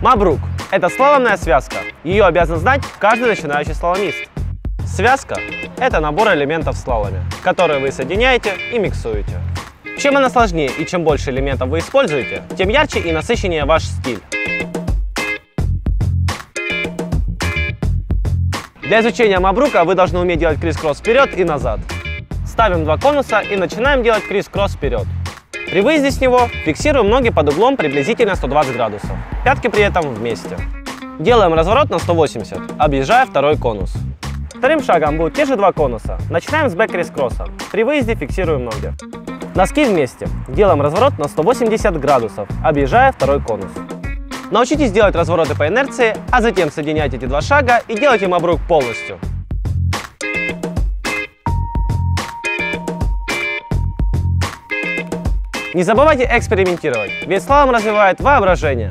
Мабрук – это слаломная связка. Ее обязан знать каждый начинающий слаломист. Связка – это набор элементов в слаломе, которые вы соединяете и миксуете. Чем она сложнее и чем больше элементов вы используете, тем ярче и насыщеннее ваш стиль. Для изучения мабрука вы должны уметь делать крис-кросс вперед и назад. Ставим два конуса и начинаем делать крис-кросс вперед. При выезде с него фиксируем ноги под углом приблизительно 120 градусов. Пятки при этом вместе. Делаем разворот на 180, объезжая второй конус. Вторым шагом будут те же два конуса. Начинаем с бэк кросса. При выезде фиксируем ноги. Носки вместе. Делаем разворот на 180 градусов, объезжая второй конус. Научитесь делать развороты по инерции, а затем соединяйте эти два шага и делайте мабрук полностью. Не забывайте экспериментировать, ведь слалом развивает воображение.